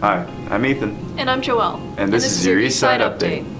Hi, I'm Ethan. And I'm Joelle. And this is your East Side Update. I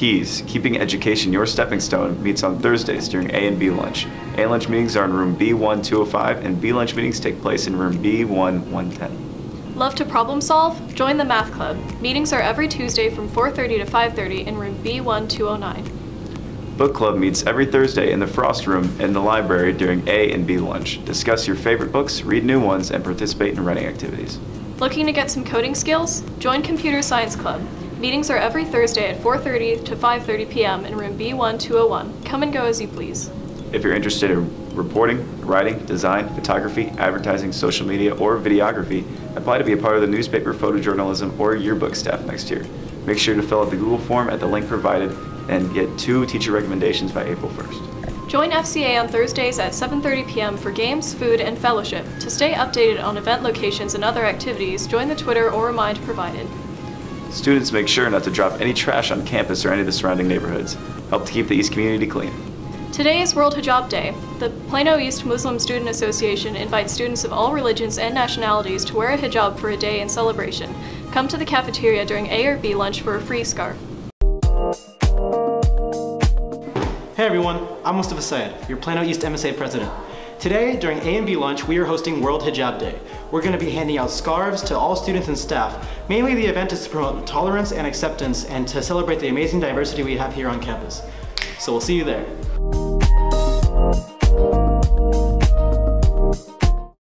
Keys, Keeping Education Your Stepping Stone, meets on Thursdays during A and B lunch. A lunch meetings are in room B1205 and B lunch meetings take place in room B1110. Love to problem solve? Join the Math Club. Meetings are every Tuesday from 4:30 to 5:30 in room B1209. Book Club meets every Thursday in the Frost Room in the library during A and B lunch. Discuss your favorite books, read new ones, and participate in writing activities. Looking to get some coding skills? Join Computer Science Club. Meetings are every Thursday at 4:30 to 5:30 p.m. in room B1201. Come and go as you please. If you're interested in reporting, writing, design, photography, advertising, social media, or videography, apply to be a part of the newspaper, photojournalism, or yearbook staff next year. Make sure to fill out the Google form at the link provided and get two teacher recommendations by April 1st. Join FCA on Thursdays at 7:30 p.m. for games, food, and fellowship. To stay updated on event locations and other activities, join the Twitter or Remind provided. Students make sure not to drop any trash on campus or any of the surrounding neighborhoods. Help to keep the East community clean. Today is World Hijab Day. The Plano East Muslim Student Association invites students of all religions and nationalities to wear a hijab for a day in celebration. Come to the cafeteria during A or B lunch for a free scarf. Hey everyone, I'm Mustafa Syed, your Plano East MSA president. Today, during A and B lunch, we are hosting World Hijab Day. We're going to be handing out scarves to all students and staff. Mainly the event is to promote tolerance and acceptance and to celebrate the amazing diversity we have here on campus. So we'll see you there.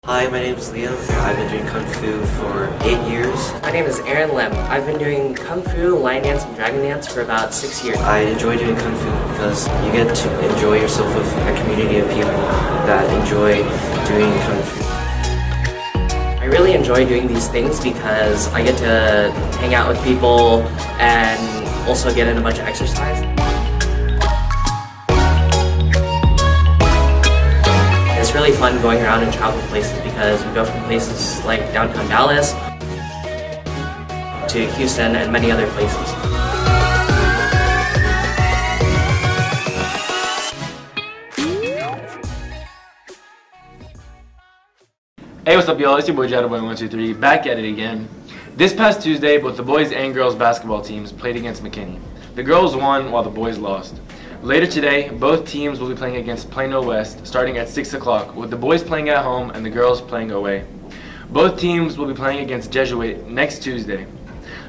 Hi, my name is Liam. I've been doing Kung Fu for eight years. My name is Aaron Lim. I've been doing Kung Fu, Lion Dance, and Dragon Dance for about six years. I enjoy doing Kung Fu because you get to enjoy yourself with a community of people that enjoy doing Kung Fu. I really enjoy doing these things because I get to hang out with people and also get in a bunch of exercise. It's really fun going around and traveling places because we go from places like downtown Dallas to Houston and many other places. Hey, what's up, y'all? It's your boy Jadaboy123 back at it again. This past Tuesday, both the boys and girls basketball teams played against McKinney. The girls won while the boys lost. Later today, both teams will be playing against Plano West starting at 6 o'clock, with the boys playing at home and the girls playing away. Both teams will be playing against Jesuit next Tuesday.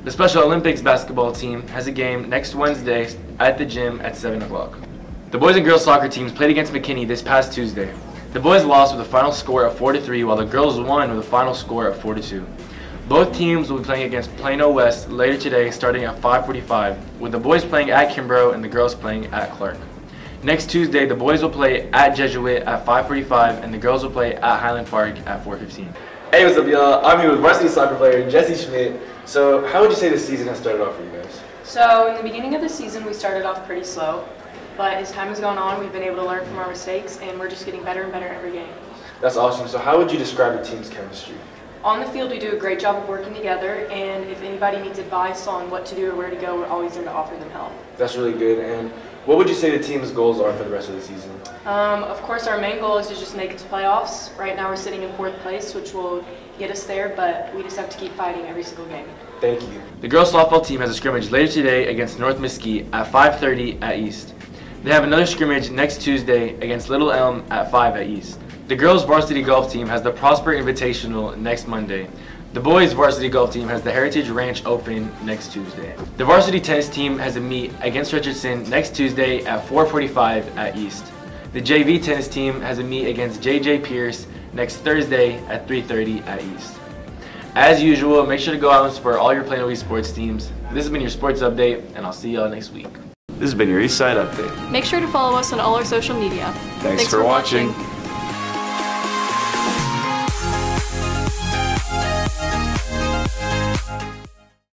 The Special Olympics basketball team has a game next Wednesday at the gym at 7 o'clock. The boys and girls soccer teams played against McKinney this past Tuesday. The boys lost with a final score of 4-3 while the girls won with a final score of 4-2. Both teams will be playing against Plano West later today starting at 5.45, with the boys playing at Kimbrough and the girls playing at Clark. Next Tuesday, the boys will play at Jesuit at 5.45 and the girls will play at Highland Park at 4.15. Hey, what's up, y'all? I'm here with varsity soccer player Jesse Schmidt. So, how would you say the season has started off for you guys? So, in the beginning of the season, we started off pretty slow, but as time has gone on, we've been able to learn from our mistakes, and we're just getting better and better every game. That's awesome. So, how would you describe your team's chemistry? On the field, we do a great job of working together, and if anybody needs advice on what to do or where to go, we're always there to offer them help. That's really good. And what would you say the team's goals are for the rest of the season? Um, of course, our main goal is to just make it to playoffs. Right now, we're sitting in fourth place, which will get us there, but we just have to keep fighting every single game. Thank you. The girls softball team has a scrimmage later today against North Mesquite at 5.30 at East. They have another scrimmage next Tuesday against Little Elm at 5 at East. The girls varsity golf team has the Prosper Invitational next Monday. The boys varsity golf team has the Heritage Ranch Open next Tuesday. The varsity tennis team has a meet against Richardson next Tuesday at 4:45 at East. The JV tennis team has a meet against JJ Pearce next Thursday at 3:30 at East. As usual, make sure to go out and support all your Plano East sports teams. This has been your sports update, and I'll see y'all next week. This has been your East Side Update. Make sure to follow us on all our social media. Thanks, for watching.